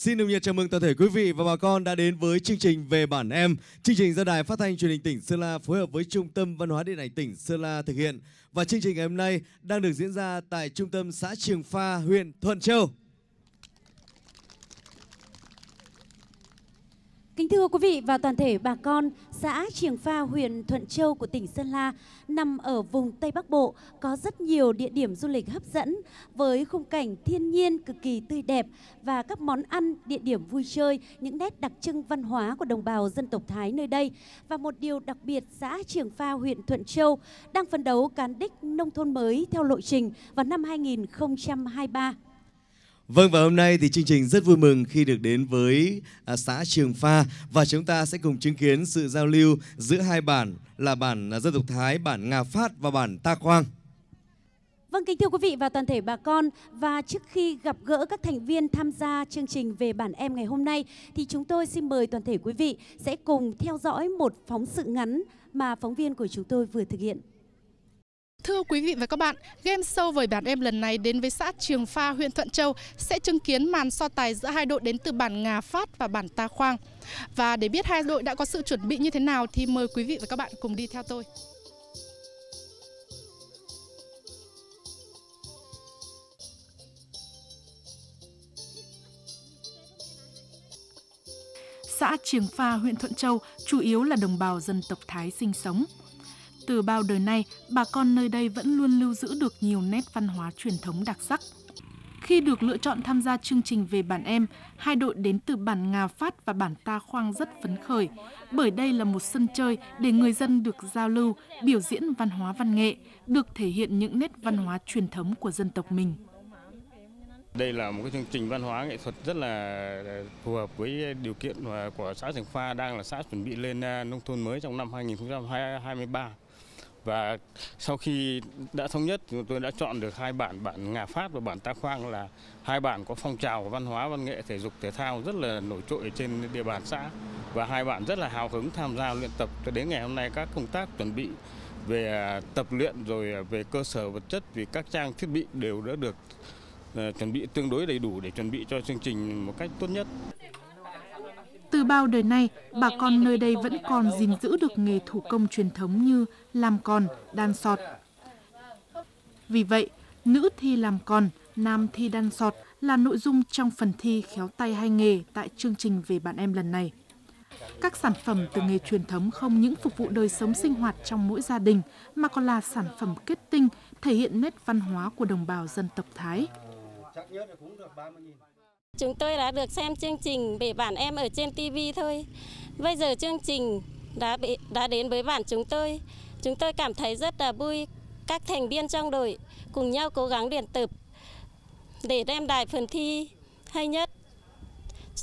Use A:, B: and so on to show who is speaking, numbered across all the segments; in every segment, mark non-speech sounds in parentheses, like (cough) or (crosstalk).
A: Xin được nhiệt chào mừng toàn thể quý vị và bà con đã đến với chương trình Về bản em. Chương trình do Đài Phát thanh Truyền hình tỉnh Sơn La phối hợp với Trung tâm Văn hóa Điện ảnh tỉnh Sơn La thực hiện. Và chương trình ngày hôm nay đang được diễn ra tại trung tâm xã Trường Pha, huyện Thuận Châu.
B: Kính thưa quý vị và toàn thể bà con, xã Triềng Pha, huyện Thuận Châu của tỉnh Sơn La nằm ở vùng Tây Bắc Bộ, có rất nhiều địa điểm du lịch hấp dẫn với khung cảnh thiên nhiên cực kỳ tươi đẹp và các món ăn, địa điểm vui chơi, những nét đặc trưng văn hóa của đồng bào dân tộc Thái nơi đây. Và một điều đặc biệt, xã Triềng Pha, huyện Thuận Châu đang phấn đấu cán đích nông thôn mới theo lộ trình vào năm 2023.
A: Vâng và hôm nay thì chương trình rất vui mừng khi được đến với à, xã Trường Pha. Và chúng ta sẽ cùng chứng kiến sự giao lưu giữa hai bản là bản dân tộc Thái, bản Ngà Phát và bản Ta Khoang.
B: Vâng, kính thưa quý vị và toàn thể bà con. Và trước khi gặp gỡ các thành viên tham gia chương trình về bản em ngày hôm nay Thì chúng tôi xin mời toàn thể quý vị sẽ cùng theo dõi một phóng sự ngắn mà phóng viên của chúng tôi vừa thực hiện.
C: Thưa quý vị và các bạn, game show với bản em lần này đến với xã Trường Pha, huyện Thuận Châu sẽ chứng kiến màn so tài giữa hai đội đến từ bản Ngà Phát và bản Ta Khoang. Và để biết hai đội đã có sự chuẩn bị như thế nào thì mời quý vị và các bạn cùng đi theo tôi. Xã Trường Pha, huyện Thuận Châu chủ yếu là đồng bào dân tộc Thái sinh sống. Từ bao đời nay, bà con nơi đây vẫn luôn lưu giữ được nhiều nét văn hóa truyền thống đặc sắc. Khi được lựa chọn tham gia chương trình về bản em, hai đội đến từ bản Ngà Phát và bản Ta Khoang rất phấn khởi, bởi đây là một sân chơi để người dân được giao lưu, biểu diễn văn hóa văn nghệ, được thể hiện những nét văn hóa truyền thống của dân tộc mình.
D: Đây là một cái chương trình văn hóa nghệ thuật rất là phù hợp với điều kiện à, của xã Trường Pha đang là xã chuẩn bị lên à, nông thôn mới trong năm 2023 và sau khi đã thống nhất chúng tôi đã chọn được hai bản bản Ngà Phát và bản Ta Khoang là hai bản có phong trào văn hóa văn nghệ thể dục thể thao rất là nổi trội trên địa bàn xã và hai bạn rất là hào hứng tham gia luyện tập cho đến ngày hôm nay các công tác chuẩn bị về à, tập luyện rồi à, về cơ sở vật chất vì các trang thiết bị đều đã được à, chuẩn bị tương đối đầy đủ để chuẩn bị cho chương trình một cách tốt nhất.
C: Từ bao đời nay, bà con nơi đây vẫn còn gìn giữ được nghề thủ công truyền thống như làm con, đan sọt. Vì vậy, nữ thi làm con, nam thi đan sọt là nội dung trong phần thi khéo tay hai nghề tại chương trình về bạn em lần này. Các sản phẩm từ nghề truyền thống không những phục vụ đời sống sinh hoạt trong mỗi gia đình mà còn là sản phẩm kết tinh thể hiện nét văn hóa của đồng bào dân tộc Thái.
E: Chúng tôi đã được xem chương trình về bản em ở trên TV thôi. Bây giờ chương trình đã bị, đã đến với bản chúng tôi. Chúng tôi cảm thấy rất là vui. Các thành viên trong đội cùng nhau cố gắng luyện tập để đem đài phần thi hay nhất.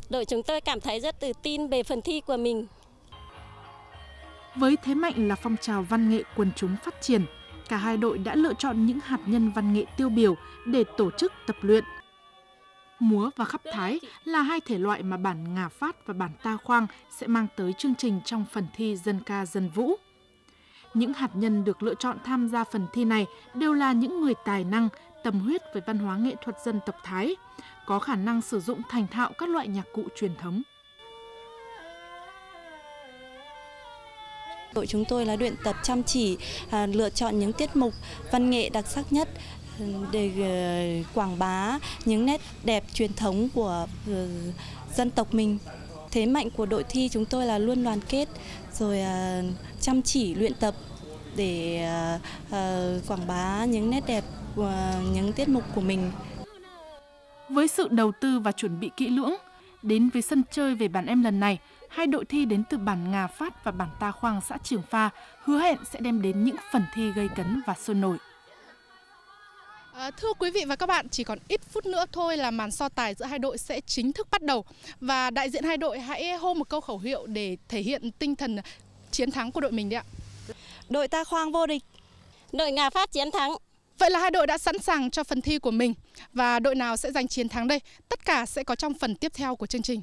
E: Đội chúng tôi cảm thấy rất tự tin về phần thi của mình.
C: Với thế mạnh là phong trào văn nghệ quần chúng phát triển, cả hai đội đã lựa chọn những hạt nhân văn nghệ tiêu biểu để tổ chức tập luyện – múa và khắp thái là hai thể loại mà bản Ngà Phát và bản Ta Khoang sẽ mang tới chương trình trong phần thi dân ca dân vũ. Những hạt nhân được lựa chọn tham gia phần thi này đều là những người tài năng, tâm huyết với văn hóa nghệ thuật dân tộc Thái, có khả năng sử dụng thành thạo các loại nhạc cụ truyền thống.
F: Đội chúng tôi là luyện tập chăm chỉ, à, lựa chọn những tiết mục văn nghệ đặc sắc nhất để ờ, quảng bá những nét đẹp truyền thống của ờ, dân tộc mình. Thế mạnh của đội thi chúng tôi là luôn đoàn kết, rồi à, chăm chỉ luyện tập để à, à, quảng bá những nét đẹp của những tiết mục của mình.
C: Với sự đầu tư và chuẩn bị kỹ lưỡng, đến với sân chơi về bản em lần này, hai đội thi đến từ bản Ngà Phát và bản Ta Khoang xã Trường Pha hứa hẹn sẽ đem đến những phần thi gây cấn và sôi nổi. À, thưa quý vị và các bạn, chỉ còn ít phút nữa thôi là màn so tài giữa hai đội sẽ chính thức bắt đầu và đại diện hai đội hãy hô một câu khẩu hiệu để thể hiện tinh thần chiến thắng của đội mình đi ạ.
F: Đội ta khoang vô địch,
E: đội Ngà Phát chiến thắng.
C: Vậy là hai đội đã sẵn sàng cho phần thi của mình và đội nào sẽ giành chiến thắng đây? Tất cả sẽ có trong phần tiếp theo của chương trình.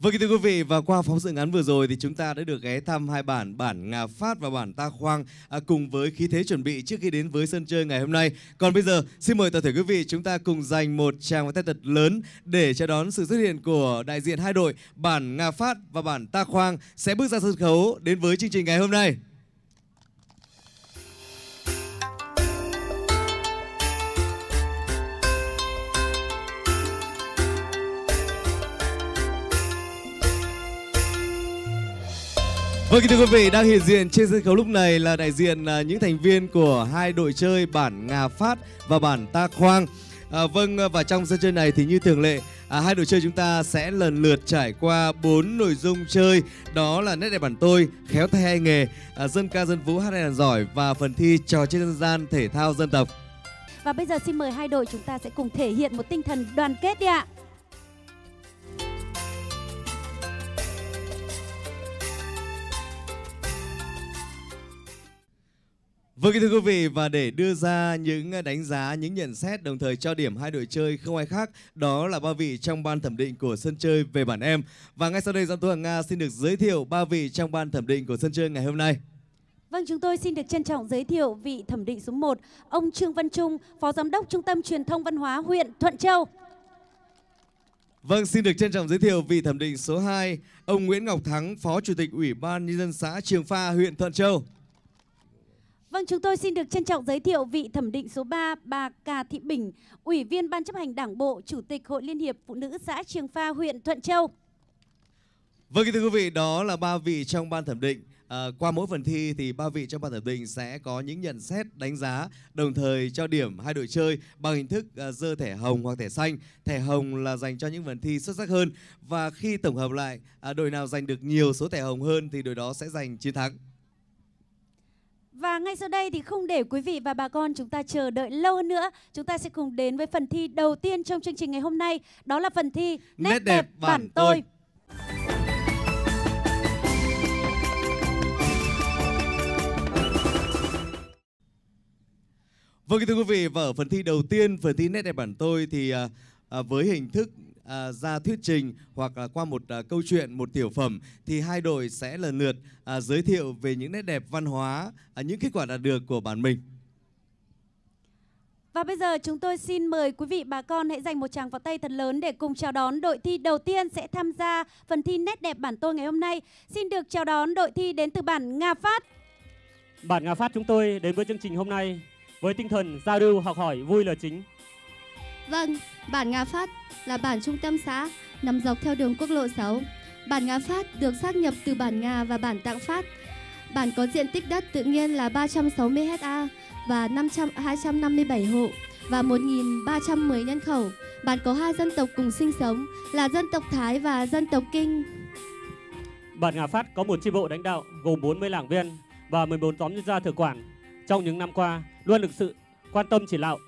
A: Vâng kính thưa quý vị và qua phóng sự ngắn vừa rồi thì chúng ta đã được ghé thăm hai bản bản Ngà Phát và bản Ta Khoang à, cùng với khí thế chuẩn bị trước khi đến với sân chơi ngày hôm nay. Còn bây giờ xin mời toàn thể quý vị chúng ta cùng dành một tràng pháo tay thật lớn để chào đón sự xuất hiện của đại diện hai đội bản Ngà Phát và bản Ta Khoang sẽ bước ra sân khấu đến với chương trình ngày hôm nay. Vâng kính thưa quý vị, đang hiện diện trên sân khấu lúc này là đại diện à, những thành viên của hai đội chơi bản Ngà Phát và bản Ta Khoang. À, vâng à, và trong sân chơi này thì như thường lệ à, hai đội chơi chúng ta sẽ lần lượt trải qua bốn nội dung chơi đó là nét đẹp bản tôi, khéo tay hay nghề, à, dân ca dân vũ hát hay đàn giỏi và phần thi trò chơi dân gian thể thao dân tộc.
B: Và bây giờ xin mời hai đội chúng ta sẽ cùng thể hiện một tinh thần đoàn kết đi ạ.
A: Vâng thưa quý vị và để đưa ra những đánh giá, những nhận xét đồng thời cho điểm hai đội chơi không ai khác đó là ba vị trong ban thẩm định của sân chơi về bản em. Và ngay sau đây Giám Tú Hằng Nga xin được giới thiệu ba vị trong ban thẩm định của sân chơi ngày hôm nay.
B: Vâng, chúng tôi xin được trân trọng giới thiệu vị thẩm định số 1, ông Trương Văn Trung, Phó Giám đốc Trung tâm Truyền thông Văn hóa huyện Thuận Châu.
A: Vâng, xin được trân trọng giới thiệu vị thẩm định số 2, ông Nguyễn Ngọc Thắng, Phó Chủ tịch Ủy ban Nhân dân xã Trường Pha, huyện Thuận Châu.
B: Vâng, chúng tôi xin được trân trọng giới thiệu vị thẩm định số 3, bà Cà Thị Bình, Ủy viên Ban chấp hành Đảng bộ, Chủ tịch Hội Liên hiệp Phụ nữ xã Trường Pha, huyện Thuận Châu.
A: Vâng, thưa quý vị, đó là ba vị trong ban thẩm định. À, qua mỗi phần thi thì ba vị trong ban thẩm định sẽ có những nhận xét, đánh giá, đồng thời cho điểm hai đội chơi bằng hình thức à, dơ thẻ hồng hoặc thẻ xanh. Thẻ hồng là dành cho những phần thi xuất sắc hơn và khi tổng hợp lại, à, đội nào giành được nhiều số thẻ hồng hơn thì đội đó sẽ giành chiến thắng.
B: Và ngay sau đây thì không để quý vị và bà con chúng ta chờ đợi lâu hơn nữa, chúng ta sẽ cùng đến với phần thi đầu tiên trong chương trình ngày hôm nay, đó là phần thi
A: Nét, Nét đẹp bản, bản tôi. Vâng thưa quý vị và ở phần thi đầu tiên, phần thi nét đẹp bản tôi thì à, à, với hình thức à, ra thuyết trình hoặc là qua một à, câu chuyện, một tiểu phẩm thì hai đội sẽ lần lượt à, giới thiệu về những nét đẹp văn hóa, à, những kết quả đạt được của bản mình.
B: Và bây giờ chúng tôi xin mời quý vị bà con hãy dành một tràng pháo tay thật lớn để cùng chào đón đội thi đầu tiên sẽ tham gia phần thi nét đẹp bản tôi ngày hôm nay. Xin được chào đón đội thi đến từ bản Nga Phát.
G: Bản Nga Phát chúng tôi đến với chương trình hôm nay với tinh thần giao lưu học hỏi vui là chính.
H: Vâng, bản Nga Phát là bản trung tâm xã nằm dọc theo đường quốc lộ 6. Bản Nga Phát được xác nhập từ bản Nga và bản Tạng Phát. Bản có diện tích đất tự nhiên là 360 ha và 500 257 hộ và 1.310 nhân khẩu. Bản có hai dân tộc cùng sinh sống là dân tộc Thái và dân tộc Kinh.
G: Bản Ngà Phát có một chi bộ đánh đạo gồm 40 làng viên và 14 tóm nhân gia thừa quản. Trong những năm qua, luôn được sự quan tâm chỉ đạo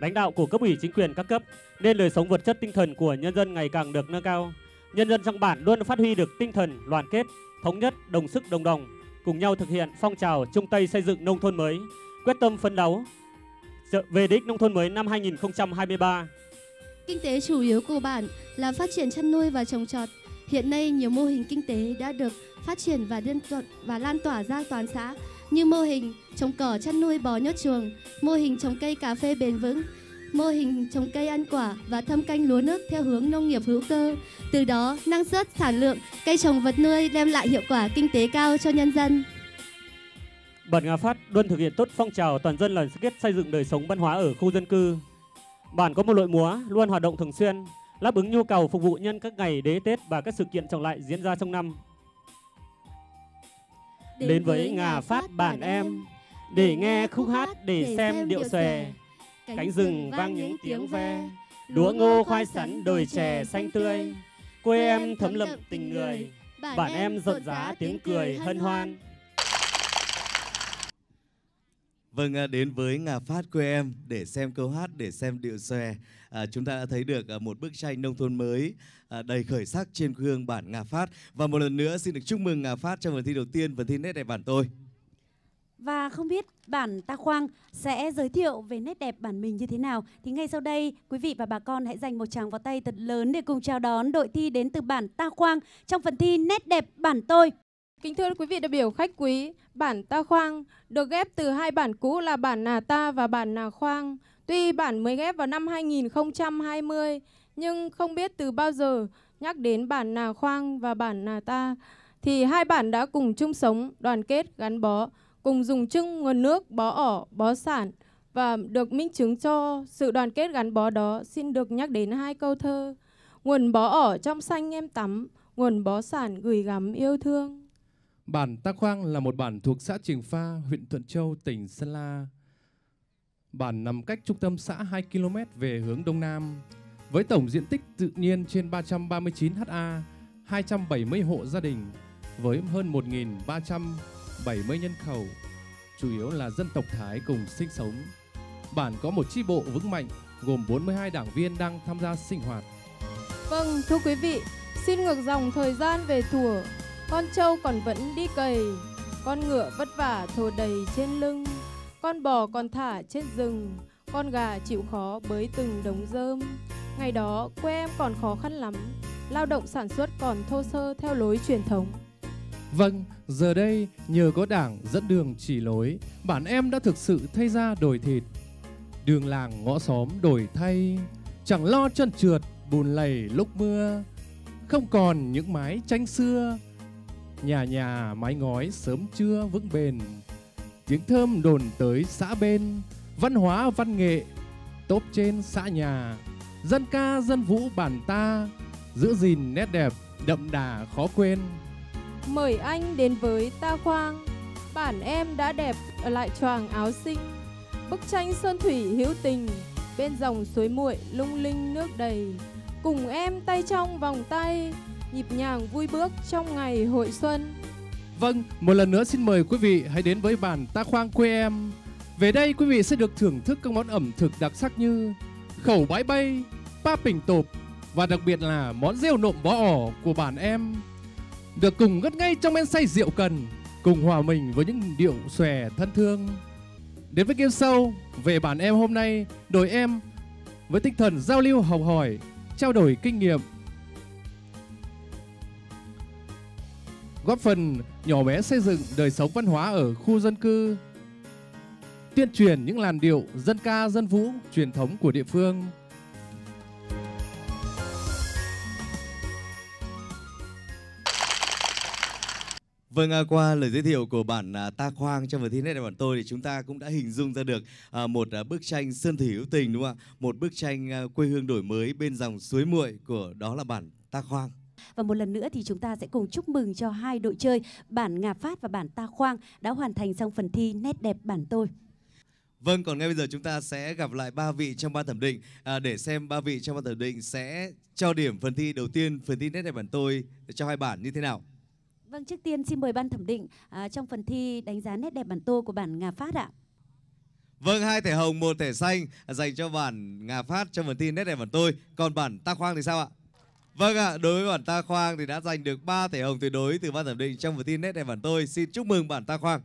G: lãnh đạo của cấp ủy chính quyền các cấp nên đời sống vật chất tinh thần của nhân dân ngày càng được nâng cao. Nhân dân trong bản luôn phát huy được tinh thần đoàn kết, thống nhất, đồng sức đồng lòng cùng nhau thực hiện phong trào chung tay xây dựng nông thôn mới, quyết tâm phấn đấu về đích nông thôn mới năm 2023.
H: Kinh tế chủ yếu của bản là phát triển chăn nuôi và trồng trọt. Hiện nay nhiều mô hình kinh tế đã được phát triển và liên và lan tỏa ra toàn xã như mô hình trồng cỏ chăn nuôi bò nhốt chuồng, mô hình trồng cây cà phê bền vững, mô hình trồng cây ăn quả và thâm canh lúa nước theo hướng nông nghiệp hữu cơ. Từ đó, năng suất, sản lượng, cây trồng vật nuôi đem lại hiệu quả kinh tế cao cho nhân dân.
G: Bản Ngà Phát luôn thực hiện tốt phong trào toàn dân là kết xây dựng đời sống văn hóa ở khu dân cư. Bản có một đội múa luôn hoạt động thường xuyên, đáp ứng nhu cầu phục vụ nhân các ngày đế Tết và các sự kiện trọng lại diễn ra trong năm. Đến với Nga Phát bản em, để nghe khúc hát, để xem điệu xòe. Cánh rừng vang những tiếng ve, lúa ngô khoai sắn đồi chè xanh tươi. Quê em thấm lậm tình người, bản em rộn rã tiếng cười hân hoan.
A: Vâng, à, đến với Ngà Phát quê em để xem câu hát, để xem điệu xòe. À, chúng ta đã thấy được à, một bức tranh nông thôn mới à, đầy khởi sắc trên quê hương bản Ngà Phát. Và một lần nữa xin được chúc mừng Ngà Phát trong phần thi đầu tiên, phần thi nét đẹp bản tôi.
B: Và không biết bản Ta Khoang sẽ giới thiệu về nét đẹp bản mình như thế nào thì ngay sau đây quý vị và bà con hãy dành một tràng vào tay thật lớn để cùng chào đón đội thi đến từ bản Ta Khoang trong phần thi nét đẹp bản tôi.
I: Kính thưa quý vị đại biểu khách quý, bản Ta Khoang được ghép từ hai bản cũ là bản Nà Ta và bản Nà Khoang. Tuy bản mới ghép vào năm 2020, nhưng không biết từ bao giờ nhắc đến bản Nà Khoang và bản Nà Ta thì hai bản đã cùng chung sống, đoàn kết, gắn bó, cùng dùng chung nguồn nước, bó ỏ, bó sản và được minh chứng cho sự đoàn kết gắn bó đó xin được nhắc đến hai câu thơ. Nguồn bó ỏ trong xanh em tắm, nguồn bó sản gửi gắm yêu thương.
J: Bản Ta Khoang là một bản thuộc xã Triềng Pha, huyện Thuận Châu, tỉnh Sơn La. Bản nằm cách trung tâm xã 2 km về hướng đông nam, với tổng diện tích tự nhiên trên 339 ha, 270 hộ gia đình, với hơn 1.370 nhân khẩu, chủ yếu là dân tộc Thái cùng sinh sống. Bản có một chi bộ vững mạnh, gồm 42 đảng viên đang tham gia sinh hoạt.
I: Vâng, thưa quý vị, xin ngược dòng thời gian về thủa, con trâu còn vẫn đi cày, con ngựa vất vả thồ đầy trên lưng, con bò còn thả trên rừng, con gà chịu khó bới từng đống rơm. Ngày đó quê em còn khó khăn lắm, lao động sản xuất còn thô sơ theo lối truyền thống.
J: Vâng, giờ đây nhờ có đảng dẫn đường chỉ lối, bản em đã thực sự thay ra đổi thịt. Đường làng ngõ xóm đổi thay, chẳng lo chân trượt, bùn lầy lúc mưa. Không còn những mái tranh xưa, nhà nhà mái ngói sớm trưa vững bền. Tiếng thơm đồn tới xã bên, văn hóa văn nghệ, tốp trên xã nhà. Dân ca dân vũ bản ta, giữ gìn nét đẹp, đậm đà khó quên.
I: Mời anh đến với Ta Khoang Bản em đã đẹp ở lại choàng áo xinh Bức tranh sơn thủy hữu tình Bên dòng suối muội lung linh nước đầy Cùng em tay trong vòng tay Nhịp nhàng vui bước trong ngày hội xuân.
J: Vâng, một lần nữa xin mời quý vị hãy đến với bản Ta Khoang quê em. Về đây quý vị sẽ được thưởng thức các món ẩm thực đặc sắc như Khẩu bãi bay, pa bình tộp Và đặc biệt là món rêu nộm bó ỏ của bản em. Được cùng ngất ngay trong men say rượu cần, cùng hòa mình với những điệu xòe thân thương. Đến với game sau, về bản em hôm nay, đội em với tinh thần giao lưu học hỏi, trao đổi kinh nghiệm, góp phần nhỏ bé xây dựng đời sống văn hóa ở khu dân cư, tuyên truyền những làn điệu dân ca dân vũ truyền thống của địa phương
A: Vâng, à, qua lời giới thiệu của bản à, Ta Khoang trong phần thi nét đẹp bản tôi thì chúng ta cũng đã hình dung ra được à, một à, bức tranh sơn thủy hữu tình đúng không ạ? Một bức tranh à, quê hương đổi mới bên dòng suối muội của đó là bản Ta Khoang.
B: Và một lần nữa thì chúng ta sẽ cùng chúc mừng cho hai đội chơi bản Ngà Phát và bản Ta Khoang đã hoàn thành xong phần thi nét đẹp bản tôi.
A: Vâng, còn ngay bây giờ chúng ta sẽ gặp lại ba vị trong ban thẩm định à, để xem ba vị trong ban thẩm định sẽ cho điểm phần thi đầu tiên, phần thi nét đẹp bản tôi cho hai bản như thế nào.
B: Vâng, trước tiên xin mời ban thẩm định à, trong phần thi đánh giá nét đẹp bản tô của bản Ngà Phát ạ.
A: Vâng, hai thẻ hồng, một thẻ xanh dành cho bản Ngà Phát trong phần thi nét đẹp bản tôi. Còn bản Ta Khoang thì sao ạ? Vâng ạ, đối với bản Ta Khoang thì đã giành được 3 thẻ hồng tuyệt đối từ ban thẩm định trong phần thi nét đẹp bản tôi. Xin chúc mừng bản Ta Khoang.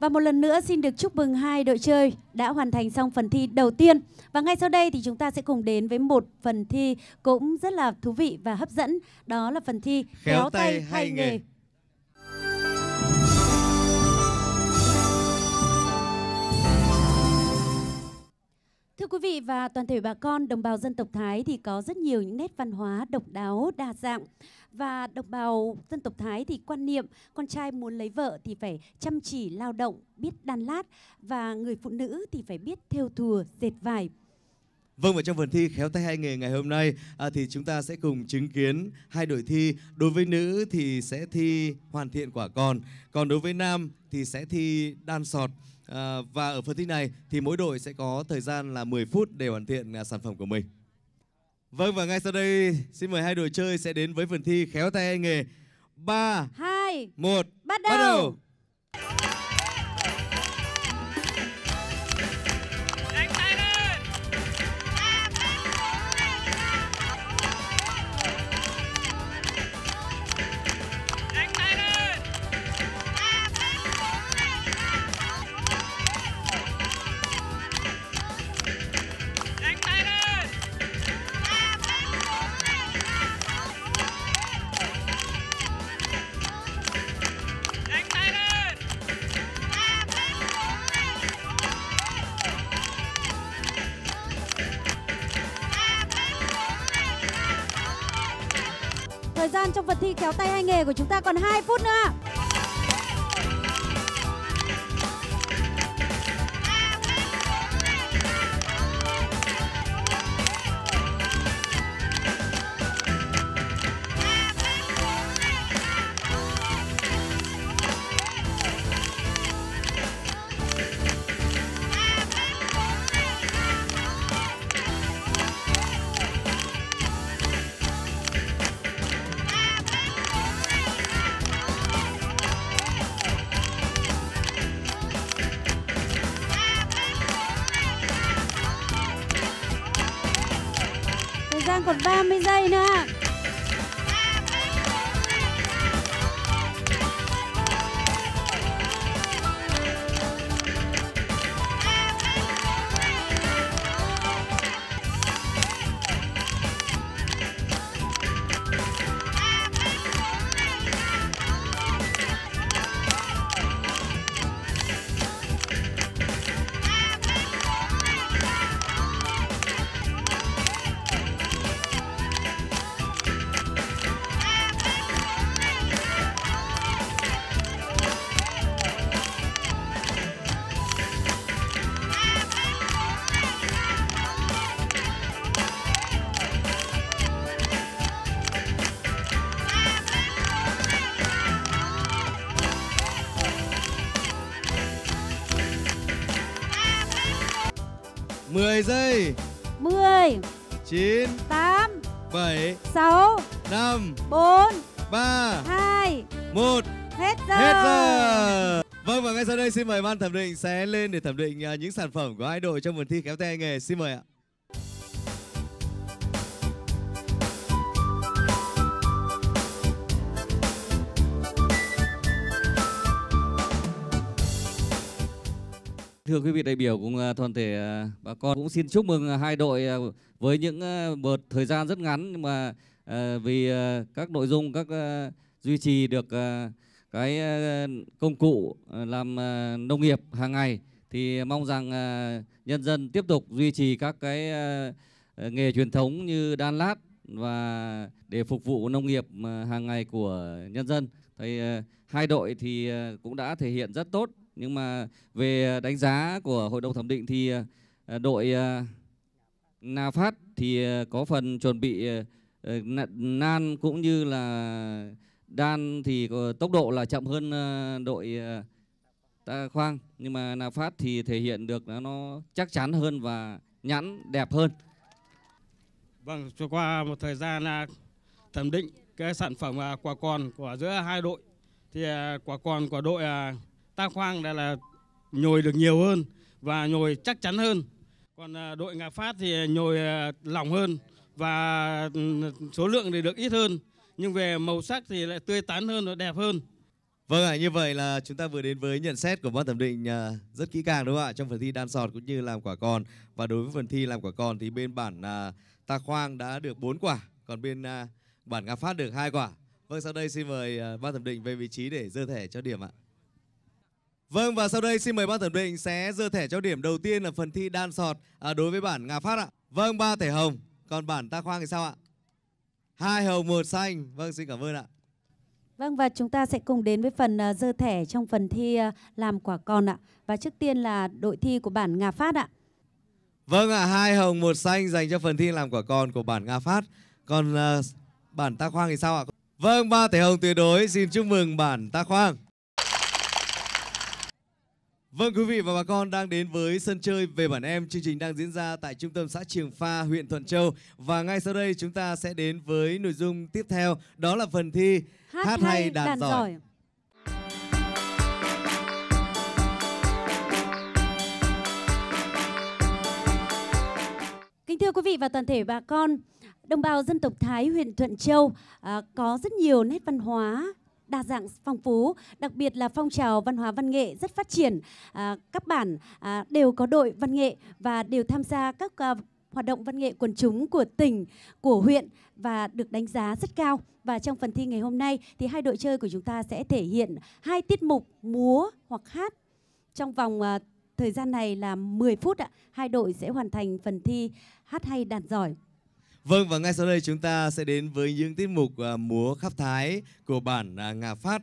B: Và một lần nữa xin được chúc mừng hai đội chơi đã hoàn thành xong phần thi đầu tiên. Và ngay sau đây thì chúng ta sẽ cùng đến với một phần thi cũng rất là thú vị và hấp dẫn. Đó là phần thi
A: khéo, khéo tay, tay hay nghề. nghề.
B: Thưa quý vị và toàn thể bà con, đồng bào dân tộc Thái thì có rất nhiều những nét văn hóa độc đáo, đa dạng. Và đồng bào dân tộc Thái thì quan niệm con trai muốn lấy vợ thì phải chăm chỉ lao động, biết đan lát và người phụ nữ thì phải biết thêu thùa, dệt vải.
A: Vâng và trong phần thi khéo tay hai nghề ngày hôm nay à, thì chúng ta sẽ cùng chứng kiến hai đội thi. Đối với nữ thì sẽ thi hoàn thiện quả còn, còn đối với nam thì sẽ thi đan sọt. À, và ở phần thi này thì mỗi đội sẽ có thời gian là 10 phút để hoàn thiện à, sản phẩm của mình. Vâng và ngay sau đây xin mời hai đội chơi sẽ đến với phần thi khéo tay nghề. 3
B: 2
A: 1
B: Bắt đầu. Bắt đầu. Thời trong phần thi kéo tay hai nghề của chúng ta còn 2 phút nữa. 10,
A: chín.
B: 8,
A: bảy.
B: 6,
A: năm.
B: 4,
A: ba.
B: 2,
A: một.
B: Hết giờ.
A: Hết giờ. Vâng và ngay sau đây xin mời ban thẩm định sẽ lên để thẩm định à, những sản phẩm của hai đội trong phần thi kéo tay nghề. Xin mời ạ.
K: Thưa quý vị đại biểu cùng à, toàn thể à, bà con cũng xin chúc mừng à, hai đội với những một thời gian rất ngắn nhưng mà vì các nội dung, các duy trì được cái công cụ làm nông nghiệp hàng ngày thì mong rằng nhân dân tiếp tục duy trì các cái nghề truyền thống như đan lát và để phục vụ nông nghiệp hàng ngày của nhân dân. Thì hai đội thì cũng đã thể hiện rất tốt nhưng mà về à, đánh giá của hội đồng thẩm định thì à, à, đội Na Phát thì có phần chuẩn bị nan cũng như là đan thì tốc độ là chậm hơn đội Ta Khoang nhưng mà Na Phát thì thể hiện được nó, chắc chắn hơn và nhẵn đẹp hơn.
D: Vâng, cho qua một thời gian thẩm định cái sản phẩm quả còn của giữa hai đội thì quả còn của đội Ta Khoang là, là nhồi được nhiều hơn và nhồi chắc chắn hơn. Còn à, đội Ngà Phát thì nhồi à, lỏng hơn và ừ, số lượng thì được ít hơn. Nhưng về màu sắc thì lại tươi tắn hơn và đẹp hơn.
A: Vâng ạ, như vậy là chúng ta vừa đến với nhận xét của ban thẩm định à, rất kỹ càng đúng không ạ? Trong phần thi đan sọt cũng như làm quả còn. Và đối với phần thi làm quả còn thì bên bản Ta Khoang đã được 4 quả, còn bên bản Ngà Phát được hai quả. Vâng, sau đây xin mời ban thẩm định về vị trí để dơ thẻ cho điểm ạ. Vâng và sau đây xin mời ban thẩm định sẽ dơ thẻ cho điểm đầu tiên là phần thi đan sọt à, đối với bản Ngà Phát ạ. Vâng, ba thẻ hồng, còn bản Ta Khoang thì sao ạ? Hai hồng, một xanh. Vâng, xin cảm ơn ạ.
B: Vâng và chúng ta sẽ cùng đến với phần uh, dơ thẻ trong phần thi uh, làm quả còn ạ. Và trước tiên là đội thi của bản Ngà Phát ạ.
A: Vâng ạ, hai hồng một xanh dành cho phần thi làm quả còn của bản Nga Phát. Còn ờ, bản Ta Khoang thì sao ạ? Vâng, ba thẻ hồng tuyệt đối. Xin chúc mừng bản Ta Khoang. Vâng quý vị và bà con đang đến với sân chơi về bản em. Chương trình đang diễn ra tại trung tâm xã Trường Pha, huyện Thuận Châu. Và ngay sau đây chúng ta sẽ đến với nội dung tiếp theo. Đó là phần thi Hát hay đàn giỏi.
B: Kính thưa quý vị và toàn thể bà con, đồng bào dân tộc Thái huyện Thuận Châu à, có rất nhiều nét văn hóa đa dạng phong phú, đặc biệt là phong trào văn hóa văn nghệ rất phát triển. À, các bản à, đều có đội văn nghệ và đều tham gia các à, hoạt động văn nghệ quần chúng của tỉnh, của huyện và được đánh giá rất cao. Và trong phần thi ngày hôm nay thì hai đội chơi của chúng ta sẽ thể hiện hai tiết mục múa hoặc hát trong vòng à, thời gian này là 10 phút ạ. Hai đội sẽ hoàn thành phần thi hát hay đàn giỏi.
L: Vâng và ngay sau đây chúng ta sẽ đến với những tiết mục uh, múa khắp Thái của bản uh, Ngà Phát.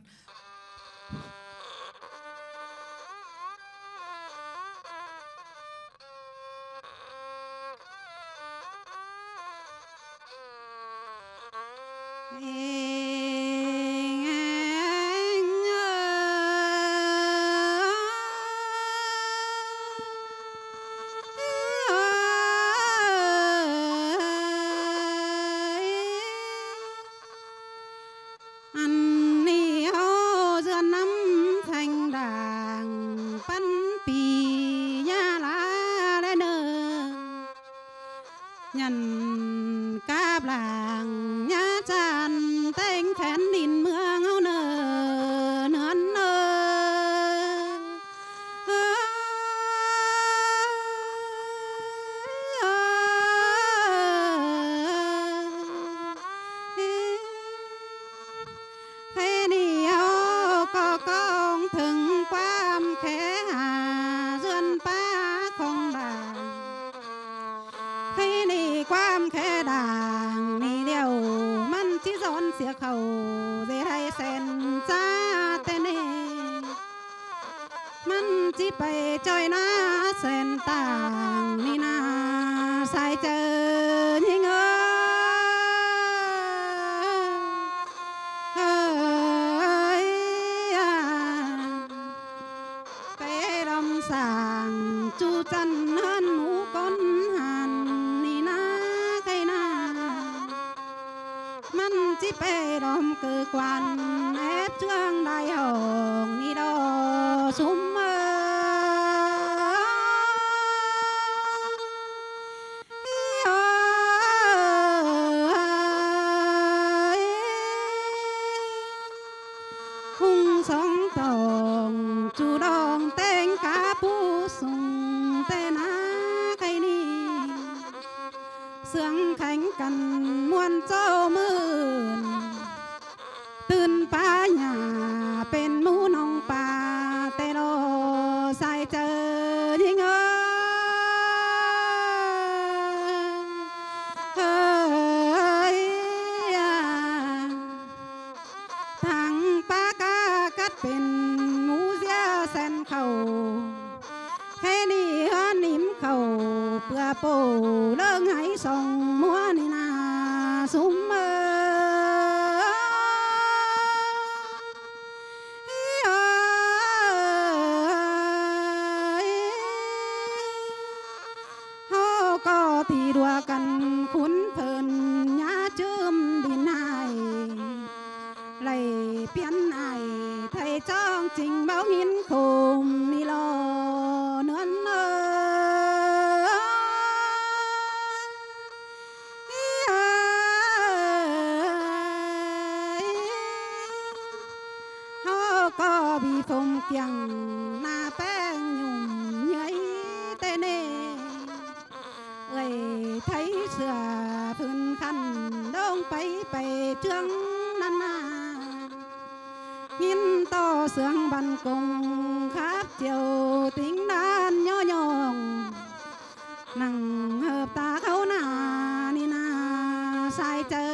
M: ทรายเจ
L: อ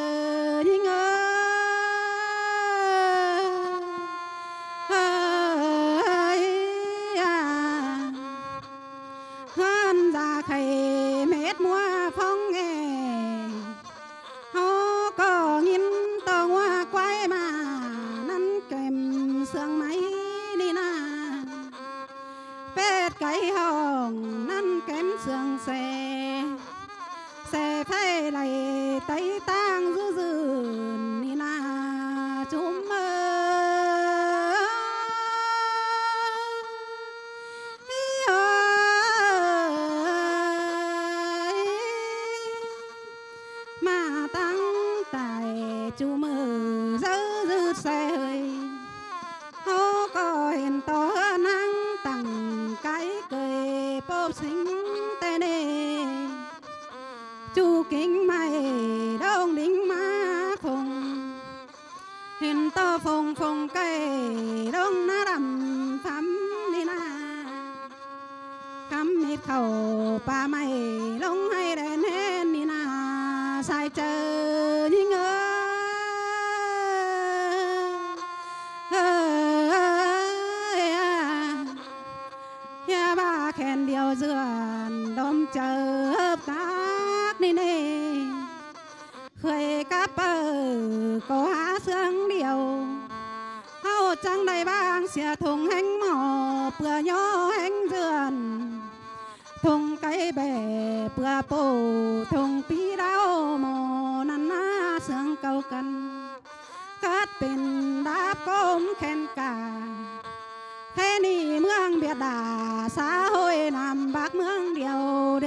L: đáp khen cả. Thế ni mương biệt đà xã hội nam bắc mương điều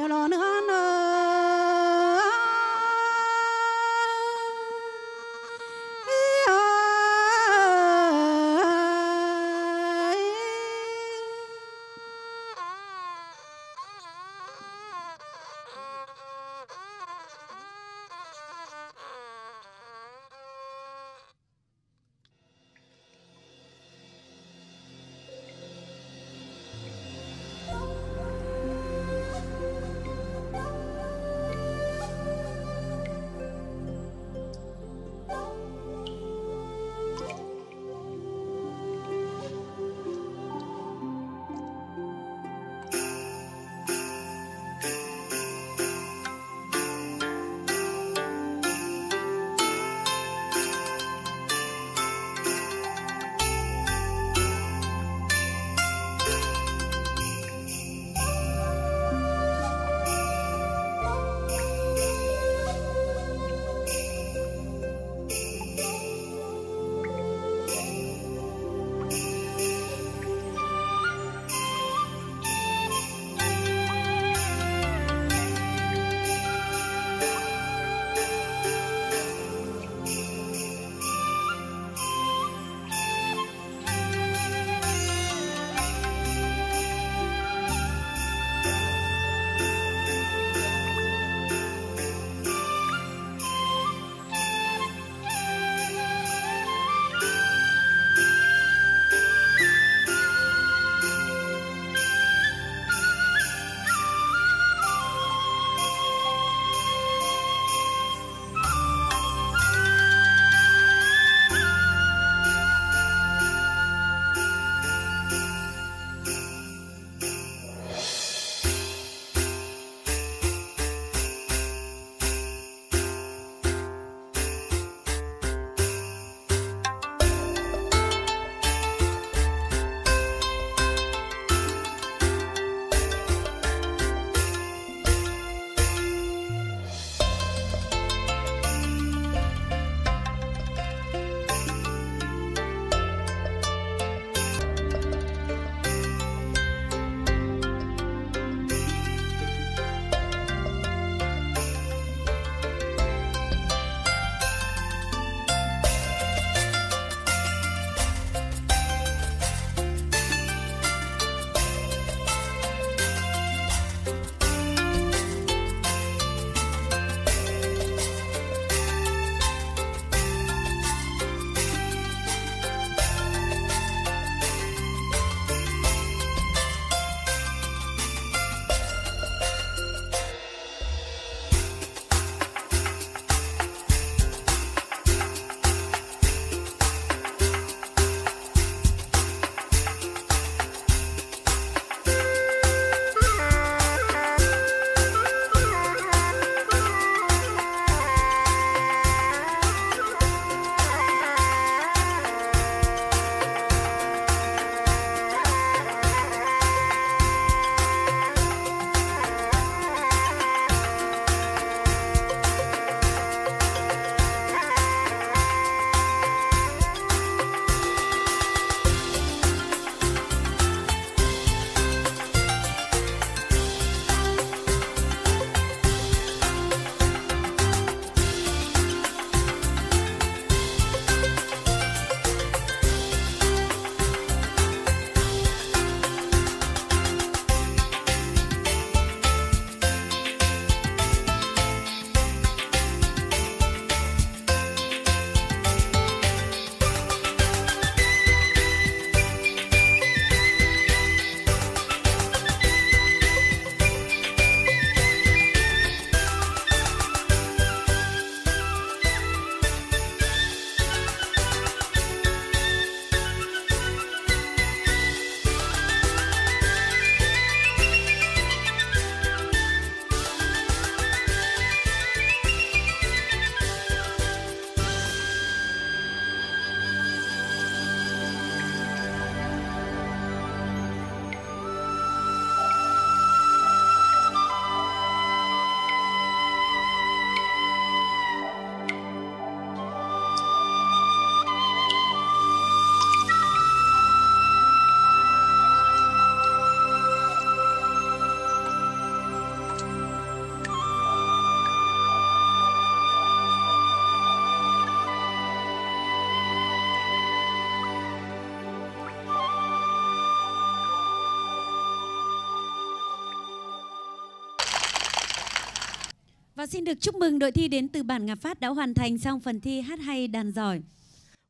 B: xin được chúc mừng đội thi đến từ bản Ngà Phát đã hoàn thành xong phần thi hát hay đàn giỏi.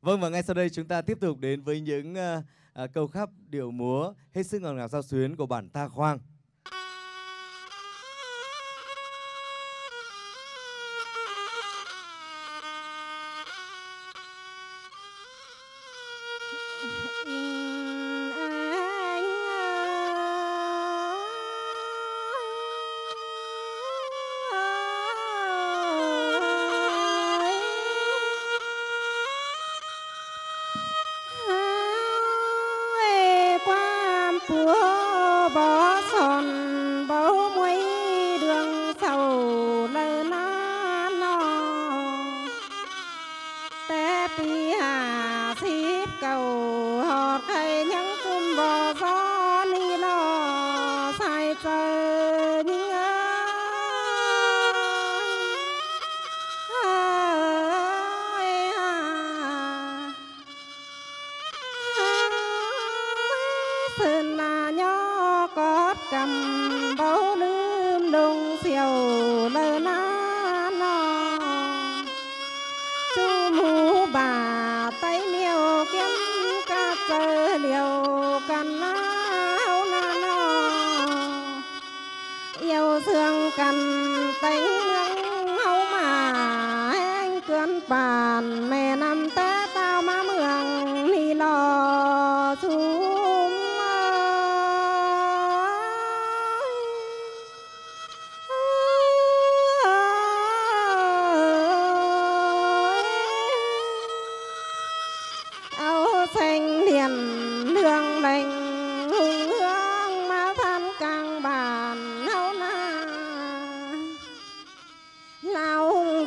A: Vâng và ngay sau đây chúng ta tiếp tục đến với những uh, uh, câu khắp điệu múa hết sức ngọt ngào sao xuyến của bản Ta Khoang.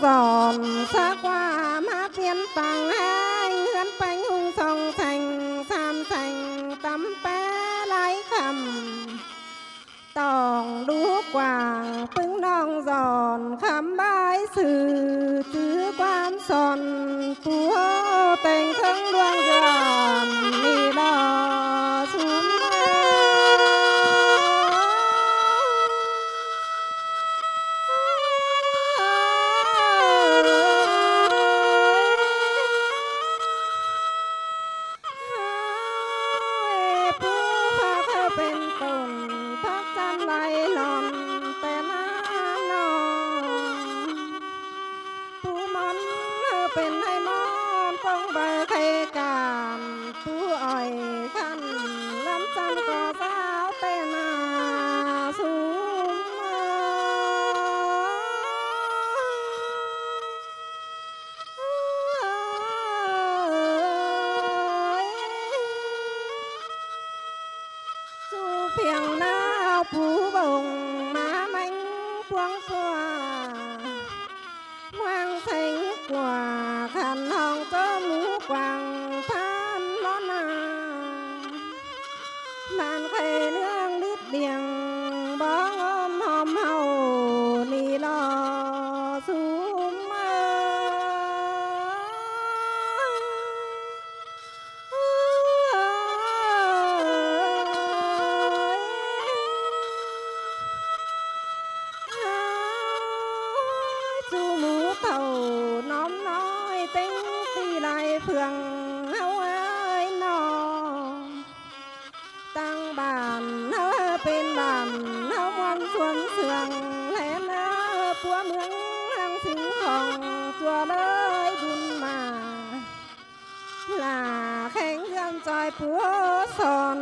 N: Lao hung giòn xa qua má tiên tàng hai hân bánh hung song thành sam thành tắm bé lái khầm. Tòng đú quàng pưng nong giòn khám bái sự ถึงของตัวเลยบุญมาลาแข่งเครื่องจอยผัวส
O: น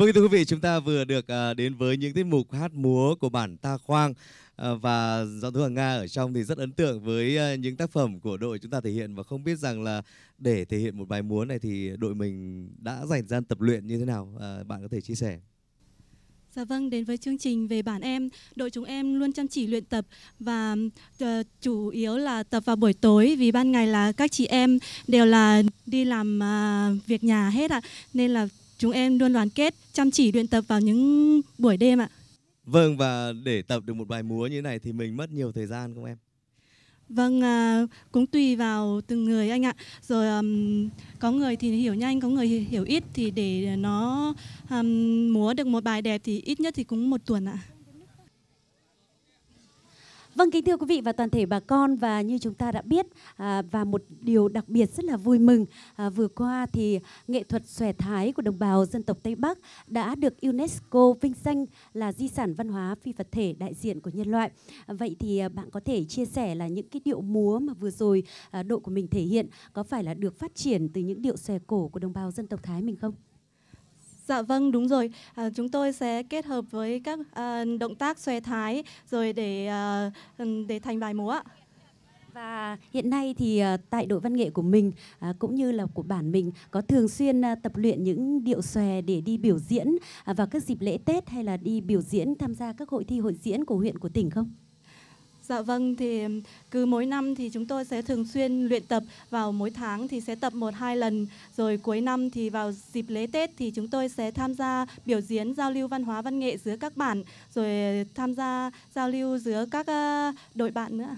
A: Vâng thưa quý vị, chúng ta vừa được à, đến với những tiết mục hát múa của bản Ta Khoang à, và giọng Thu Hoàng Nga ở trong thì rất ấn tượng với à, những tác phẩm của đội chúng ta thể hiện và không biết rằng là để thể hiện một bài múa này thì đội mình đã dành gian tập luyện như thế nào? Bạn có thể chia sẻ.
F: Dạ vâng, đến với chương trình về bản em, đội chúng em luôn chăm chỉ luyện tập và uh, chủ yếu là tập vào buổi tối vì ban ngày là các chị em đều là đi làm uh, việc nhà hết ạ. Nên là chúng em luôn đoàn kết chăm chỉ luyện tập vào những buổi đêm ạ.
A: Vâng và để tập được một bài múa như thế này thì mình mất nhiều thời gian không em?
F: Vâng, à, cũng tùy vào từng người anh ạ. Rồi um, có người thì hiểu nhanh, có người hiểu ít thì để nó um, múa được một bài đẹp thì ít nhất thì cũng một tuần ạ.
B: Vâng kính thưa quý vị và toàn thể bà con và như chúng ta đã biết à, và một điều đặc biệt rất là vui mừng à, vừa qua thì nghệ thuật xòe thái của đồng bào dân tộc Tây Bắc đã được UNESCO vinh danh là di sản văn hóa phi vật thể đại diện của nhân loại. À, vậy thì à, bạn có thể chia sẻ là những cái điệu múa mà vừa rồi à, đội của mình thể hiện có phải là được phát triển từ những điệu xòe cổ của đồng bào dân tộc Thái mình không?
F: Dạ vâng, đúng rồi. À, chúng tôi sẽ kết hợp với các à, động tác xòe thái rồi để à, để thành bài múa.
B: Và hiện nay thì à, tại đội văn nghệ của mình à, cũng như là của bản mình có thường xuyên à, tập luyện những điệu xòe để đi biểu diễn uh, vào các dịp lễ Tết hay là đi biểu diễn tham gia các hội thi hội diễn của huyện của tỉnh không?
F: Dạ vâng, thì cứ mỗi năm thì chúng tôi sẽ thường xuyên luyện tập. Vào mỗi tháng thì sẽ tập một hai lần. Rồi cuối năm thì vào dịp lễ Tết thì chúng tôi sẽ tham gia biểu diễn giao lưu văn hóa văn nghệ giữa các bản rồi tham gia giao lưu giữa các đội bạn nữa.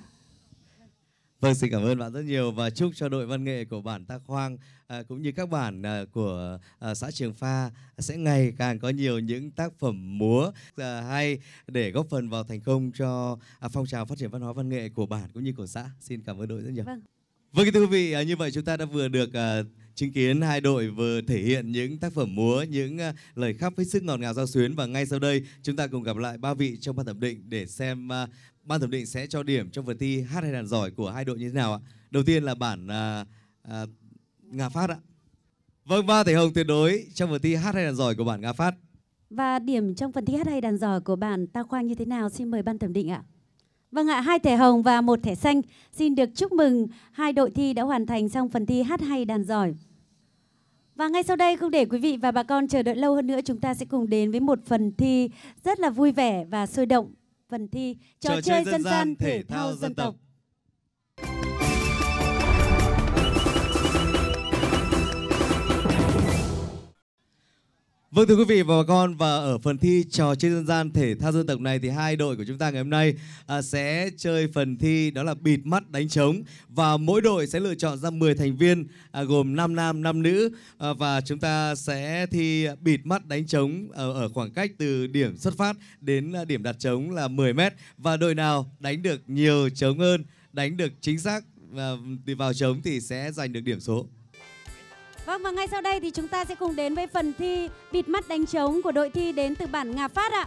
A: Vâng, xin cảm ơn bạn rất nhiều và chúc cho đội văn nghệ của bản Ta Khoang à, cũng như các bản à, của à, xã Trường Pha sẽ ngày càng có nhiều những tác phẩm múa à, hay để góp phần vào thành công cho à, phong trào phát triển văn hóa văn nghệ của bản cũng như của xã. Xin cảm ơn đội rất nhiều.
B: Vâng.
A: Vâng, thưa quý vị, à, như vậy chúng ta đã vừa được à, chứng kiến hai đội vừa thể hiện những tác phẩm múa, những uh, lời khắp hết sức ngọt ngào giao xuyến và ngay sau đây chúng ta cùng gặp lại ba vị trong ban thẩm định để xem uh, ban thẩm định sẽ cho điểm trong phần thi hát hay đàn giỏi của hai đội như thế nào ạ? Đầu tiên là bản à, à, Nga Phát ạ. Vâng, ba thể hồng tuyệt đối trong phần thi hát hay đàn giỏi của bản Nga Phát.
B: Và điểm trong phần thi hát hay đàn giỏi của bản Ta Khoang như thế nào? Xin mời ban thẩm định ạ. Vâng ạ, hai thẻ hồng và một thẻ xanh. Xin được chúc mừng hai đội thi đã hoàn thành xong phần thi hát hay đàn giỏi. Và ngay sau đây không để quý vị và bà con chờ đợi lâu hơn nữa, chúng ta sẽ cùng đến với một phần thi rất là vui vẻ và sôi động. Phần thi trò, trò chơi dân gian thể thao dân tộc.
A: Vâng thưa quý vị và bà con và ở phần thi trò chơi dân gian thể thao dân tộc này thì hai đội của chúng ta ngày hôm nay à, sẽ chơi phần thi đó là bịt mắt đánh trống. Và mỗi đội sẽ lựa chọn ra 10 thành viên à, gồm 5 nam 5 nữ. À, và chúng ta sẽ thi bịt mắt đánh trống ở, ở khoảng cách từ điểm xuất phát đến à, điểm đặt trống là 10 mét. Và đội nào đánh được nhiều trống hơn đánh được chính xác và vào trống thì sẽ giành được điểm số.
B: Vâng và ngay sau đây thì chúng ta sẽ cùng đến với phần thi bịt mắt đánh trống của đội thi đến từ bản Ngà Phát ạ.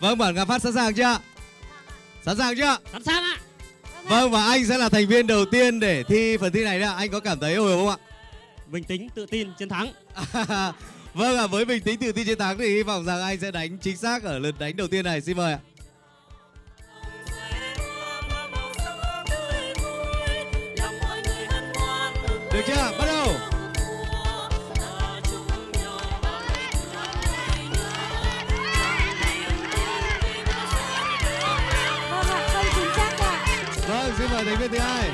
A: Vâng, bản Ngà Phát sẵn sàng chưa? Sẵn sàng chưa?
G: Sẵn sàng ạ.
A: Vâng và anh sẽ là thành viên đầu tiên để thi phần thi này đó. Anh có cảm thấy hồi không ạ?
G: Bình tĩnh, tự tin, chiến thắng. (laughs)
A: vâng ạ, với bình tĩnh tự tin chiến thắng thì hy vọng rằng anh sẽ đánh chính xác ở lượt đánh đầu tiên này. Xin mời ạ. Được chưa? Bắt đầu. Hai thành viên thứ hai.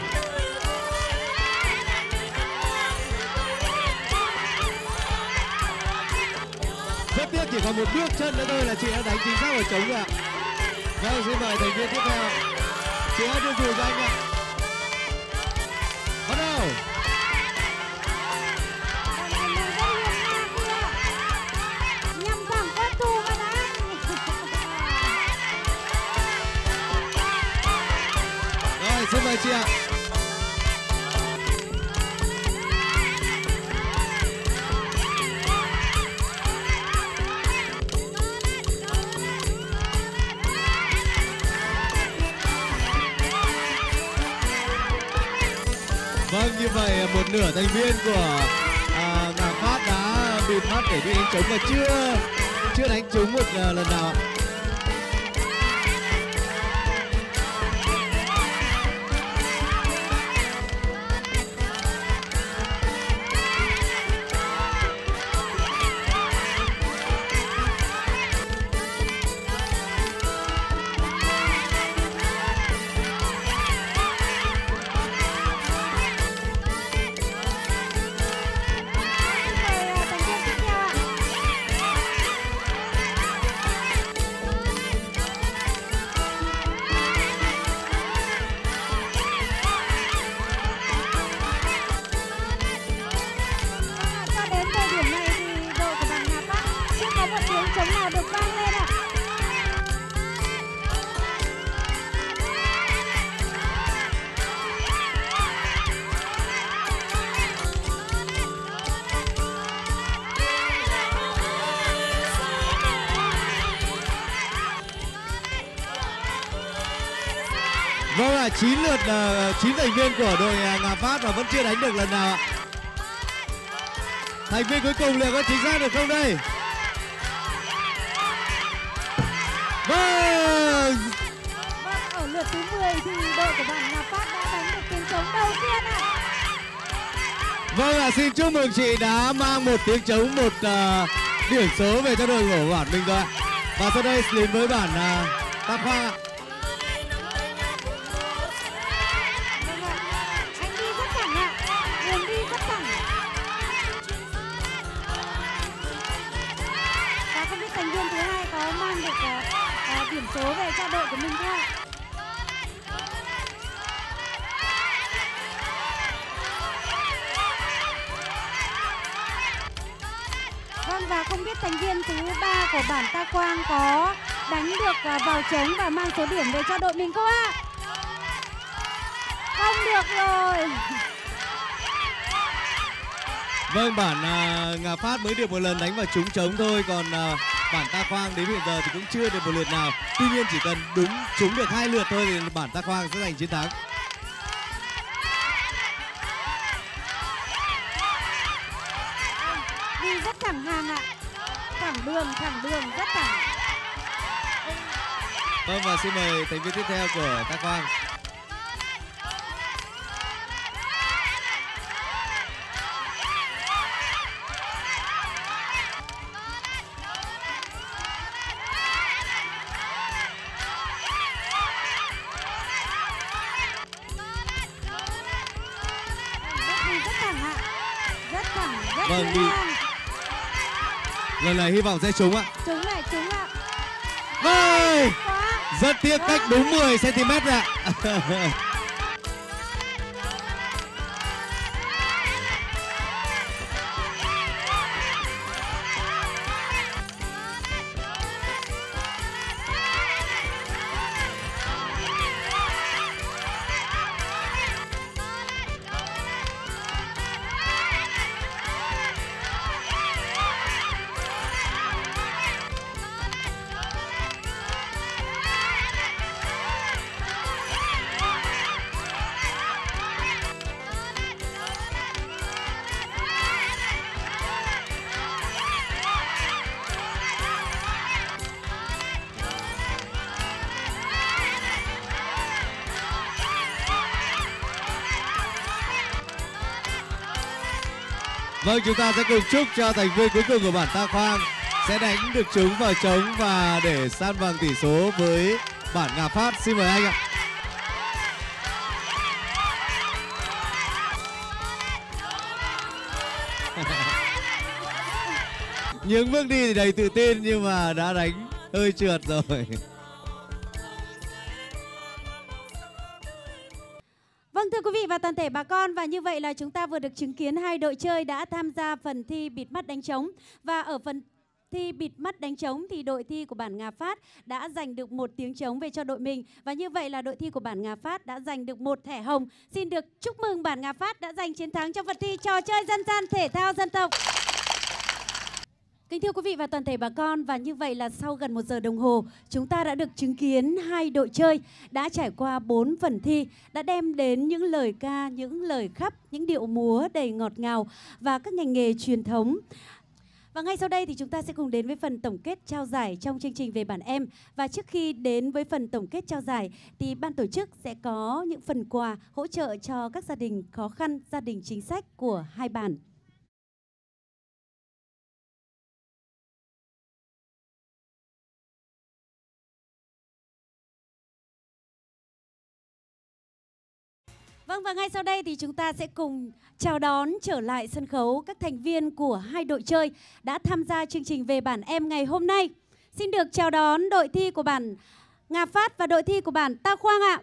A: Rất tiếc chỉ còn một bước chân nữa thôi là chị đã đánh chính xác vào trống rồi ạ. Vâng, xin mời thành viên tiếp theo. Chị hãy đưa dù cho anh ạ. Mời chị ạ. Vâng, như vậy một nửa thành viên của à, Ngà Phát đã bịt mắt để đi đánh trống và chưa chưa đánh trúng một uh, lần nào ạ. Vâng ạ, 9 lượt uh, 9 thành viên của đội uh, Ngà Phát và vẫn chưa đánh được lần nào ạ. Thành viên cuối cùng liệu có chính xác được không đây? Vâng,
L: Vâng, ở lượt thứ 10 thì đội của bạn Hà Phát đã đánh được tiếng trống đầu tiên ạ.
A: vâng ạ, xin chúc mừng chị đã mang một tiếng trống, một uh, điểm số về cho đội của bản mình rồi ạ. Và sau đây đến với bản uh, Tam Khoa ạ.
L: Trống và mang số điểm về cho đội mình không ạ? Không được rồi.
A: Vâng, bản uh, Ngà Phát mới được một lần đánh vào trúng trống thôi, còn uh, bản Ta Khoang đến hiện giờ thì cũng chưa được một lượt nào. Tuy nhiên chỉ cần đúng trúng được hai lượt thôi thì bản Ta Khoang sẽ giành chiến thắng. Vâng và xin mời thành viên tiếp theo của
L: thẳng, rất
A: Vâng, đi. Lần này hy vọng sẽ trúng ạ.
L: Trúng lại, trúng ạ.
A: Vâng rất tiếc cách đúng 10 cm ạ. (laughs) Vâng, chúng ta sẽ cùng chúc cho thành viên cuối cùng của bản Ta Khoang sẽ đánh được trúng vào trống và để san bằng tỷ số với bản Ngà Phát. Xin mời anh ạ. (laughs) Những bước đi thì đầy tự tin nhưng mà đã đánh hơi trượt rồi.
B: Con và như vậy là chúng ta vừa được chứng kiến hai đội chơi đã tham gia phần thi bịt mắt đánh trống và ở phần thi bịt mắt đánh trống thì đội thi của bản Ngà Phát đã giành được một tiếng trống về cho đội mình và như vậy là đội thi của bản Ngà Phát đã giành được một thẻ hồng. Xin được chúc mừng bản Ngà Phát đã giành chiến thắng trong phần thi trò chơi dân gian thể thao dân tộc. Kính thưa quý vị và toàn thể bà con và như vậy là sau gần một giờ đồng hồ chúng ta đã được chứng kiến hai đội chơi đã trải qua bốn phần thi đã đem đến những lời ca, những lời khắp, những điệu múa đầy ngọt ngào và các ngành nghề truyền thống. Và ngay sau đây thì chúng ta sẽ cùng đến với phần tổng kết trao giải trong chương trình về bản em. Và trước khi đến với phần tổng kết trao giải thì ban tổ chức sẽ có những phần quà hỗ trợ cho các gia đình khó khăn, gia đình chính sách của hai bản. Vâng và ngay sau đây thì chúng ta sẽ cùng chào đón trở lại sân khấu các thành viên của hai đội chơi đã tham gia chương trình về bản em ngày hôm nay. Xin được chào đón đội thi của bản Nga Phát và đội thi của bản Ta Khoang ạ.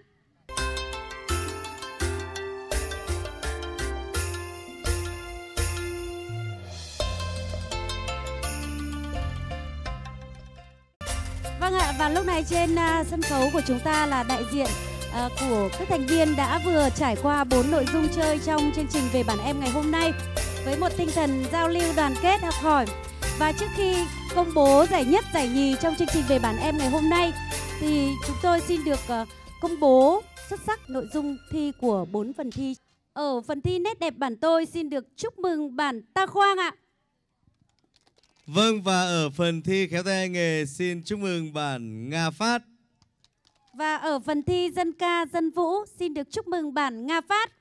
B: Vâng ạ, và lúc này trên uh, sân khấu của chúng ta là đại diện À, của các thành viên đã vừa trải qua bốn nội dung chơi trong chương trình về bản em ngày hôm nay với một tinh thần giao lưu đoàn kết học hỏi. Và trước khi công bố giải nhất giải nhì trong chương trình về bản em ngày hôm nay thì chúng tôi xin được uh, công bố xuất sắc nội dung thi của bốn phần thi. Ở phần thi nét đẹp bản tôi xin được chúc mừng bản Ta Khoang ạ.
A: Vâng và ở phần thi khéo tay nghề xin chúc mừng bản Nga Phát.
B: Và ở phần thi dân ca dân vũ xin được chúc mừng bản Nga Phát.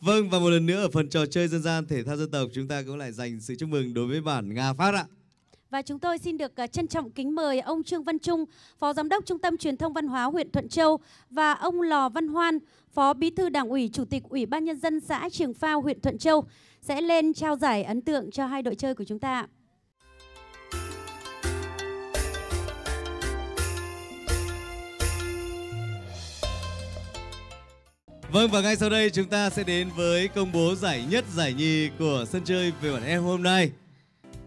A: Vâng và một lần nữa ở phần trò chơi dân gian thể thao dân tộc chúng ta cũng lại dành sự chúc mừng đối với bản Nga Phát ạ.
B: Và chúng tôi xin được uh, trân trọng kính mời ông Trương Văn Trung, Phó Giám đốc Trung tâm Truyền thông Văn hóa huyện Thuận Châu và ông Lò Văn Hoan, Phó Bí thư Đảng ủy, Chủ tịch Ủy ban Nhân dân xã Trường Phao, huyện Thuận Châu sẽ lên trao giải ấn tượng cho hai đội chơi của chúng ta.
A: Vâng và ngay sau đây chúng ta sẽ đến với công bố giải nhất giải nhì của sân chơi về bản em hôm nay.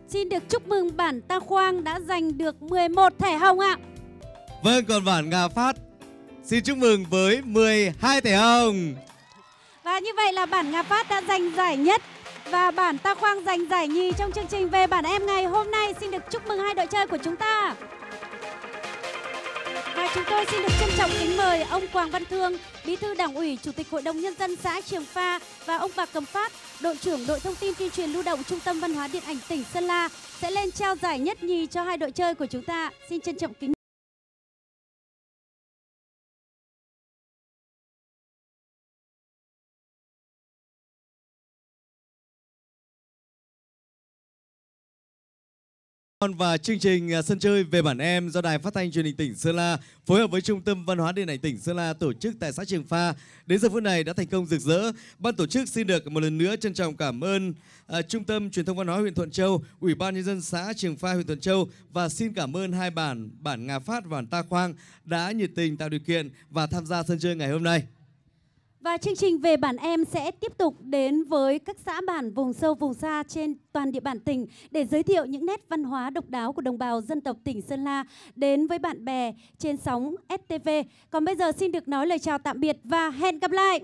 B: Xin được chúc mừng bản Ta Khoang đã giành được 11 thẻ hồng ạ.
A: Vâng còn bản Nga Phát xin chúc mừng với 12 thẻ hồng.
B: Và như vậy là bản Nga Phát đã giành giải nhất và bản Ta Khoang giành giải nhì trong chương trình về bản em ngày hôm nay. Xin được chúc mừng hai đội chơi của chúng ta. Và chúng tôi xin được trân trọng kính mời ông Quảng Văn Thương, Bí thư Đảng ủy, Chủ tịch Hội đồng Nhân dân xã Trường Pha và ông Bạc Cầm Phát, đội trưởng đội thông tin tuyên truyền lưu động Trung tâm Văn hóa Điện ảnh tỉnh Sơn La sẽ lên trao giải nhất nhì cho hai đội chơi của chúng ta. Xin trân trọng kính
A: Và chương trình à, sân chơi về bản em do Đài Phát thanh Truyền hình tỉnh Sơn La phối hợp với Trung tâm Văn hóa Điện ảnh tỉnh Sơn La tổ chức tại xã Trường Pha đến giờ phút này đã thành công rực rỡ. Ban tổ chức xin được một lần nữa trân trọng cảm ơn uh, Trung tâm Truyền thông Văn hóa huyện Thuận Châu, Ủy ban nhân dân xã Trường Pha huyện Thuận Châu và xin cảm ơn hai bản bản Ngà Phát và bản Ta Khoang đã nhiệt tình tạo điều kiện và tham gia sân chơi ngày hôm nay.
B: Và chương trình về bản em sẽ tiếp tục đến với các xã bản vùng sâu, vùng xa trên toàn địa bàn tỉnh để giới thiệu những nét văn hóa độc đáo của đồng bào dân tộc tỉnh Sơn La đến với bạn bè trên sóng STV. Còn bây giờ xin được nói lời chào tạm biệt và hẹn gặp lại.